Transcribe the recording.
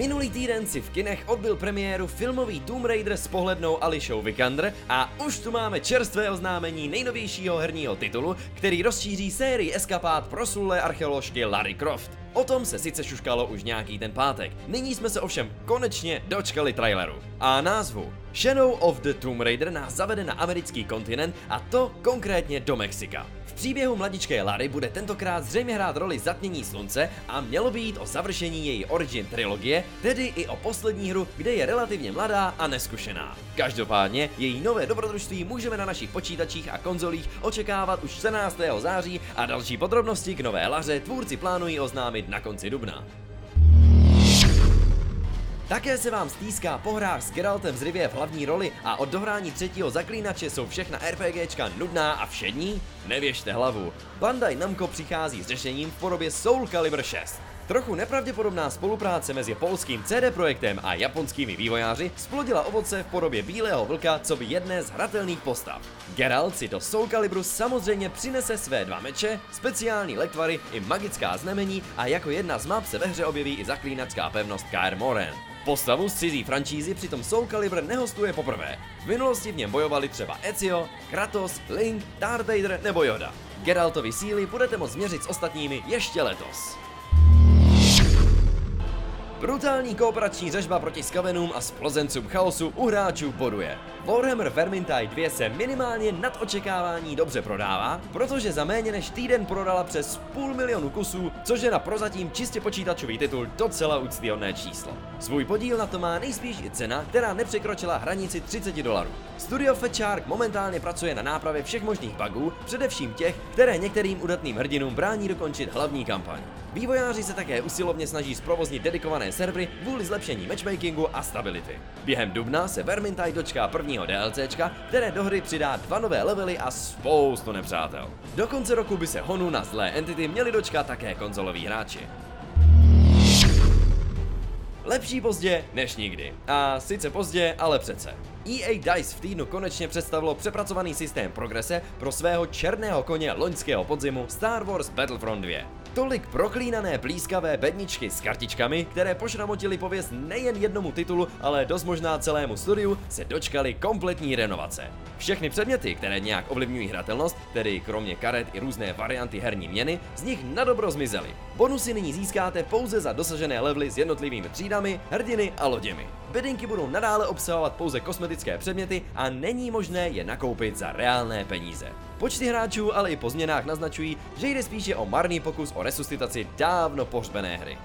Minulý týden si v kinech odbyl premiéru filmový Tomb Raider s pohlednou Alishou Vikander a už tu máme čerstvé oznámení nejnovějšího herního titulu, který rozšíří sérii eskapát proslulé archeoložky Larry Croft. O tom se sice šuškalo už nějaký ten pátek, nyní jsme se ovšem konečně dočkali traileru. A názvu Shadow of the Tomb Raider nás zavede na americký kontinent a to konkrétně do Mexika. V příběhu mladičké Lary bude tentokrát zřejmě hrát roli zatmění slunce a mělo by jít o završení její origin trilogie, tedy i o poslední hru, kde je relativně mladá a neskušená. Každopádně její nové dobrodružství můžeme na našich počítačích a konzolích očekávat už 14. září a další podrobnosti k nové Laře tvůrci plánují oznámit na konci dubna. Také se vám stýská pohrách s Geraltem z Rivie v hlavní roli a od dohrání třetího zaklínače jsou všechna RPGčka nudná a všední? Nevěžte hlavu. Bandai Namco přichází s řešením v podobě Soul Calibur 6. Trochu nepravděpodobná spolupráce mezi polským CD Projektem a japonskými vývojáři splodila ovoce v podobě bílého vlka, co by jedné z hratelných postav. Geralt si do Soul Calibru samozřejmě přinese své dva meče, speciální lektvary i magická znamení a jako jedna z map se ve hře objeví i zaklínačská pevnost Kaer Morhen. Postavu z cizí franšízy přitom Soul Calibur nehostuje poprvé. V minulosti v něm bojovali třeba Ezio, Kratos, Link, Darth Vader nebo Yoda. Geraltovi síly budete moct změřit s ostatními ještě letos. Brutální kooperační řežba proti skavenům a splozencům chaosu u hráčů boduje. Warhammer Vermintide 2 se minimálně nad očekávání dobře prodává, protože za méně než týden prodala přes půl milionu kusů, což je na prozatím čistě počítačový titul docela úctyhodné číslo. Svůj podíl na to má nejspíš i cena, která nepřekročila hranici 30 dolarů. Studio Fetchark momentálně pracuje na nápravě všech možných bugů, především těch, které některým udatným hrdinům brání dokončit hlavní kampaň. Vývojáři se také usilovně snaží zprovoznit dedikované servery kvůli zlepšení matchmakingu a stability. Během dubna se Vermintide dočká prvního DLCčka, které do hry přidá dva nové levely a spoustu nepřátel. Do konce roku by se honu na zlé entity měli dočkat také konzoloví hráči. Lepší pozdě než nikdy. A sice pozdě, ale přece. EA DICE v týdnu konečně představilo přepracovaný systém progrese pro svého černého koně loňského podzimu Star Wars Battlefront 2. Tolik proklínané blízkavé bedničky s kartičkami, které pošramotili pověst nejen jednomu titulu, ale dost možná celému studiu, se dočkali kompletní renovace. Všechny předměty, které nějak ovlivňují hratelnost, tedy kromě karet i různé varianty herní měny, z nich na dobro zmizely. Bonusy nyní získáte pouze za dosažené levely s jednotlivými třídami, hrdiny a loděmi. Bedinky budou nadále obsahovat pouze kosmetické předměty a není možné je nakoupit za reálné peníze. Počty hráčů ale i po změnách naznačují, že jde spíše o marný pokus o resuscitaci dávno pohřbené hry.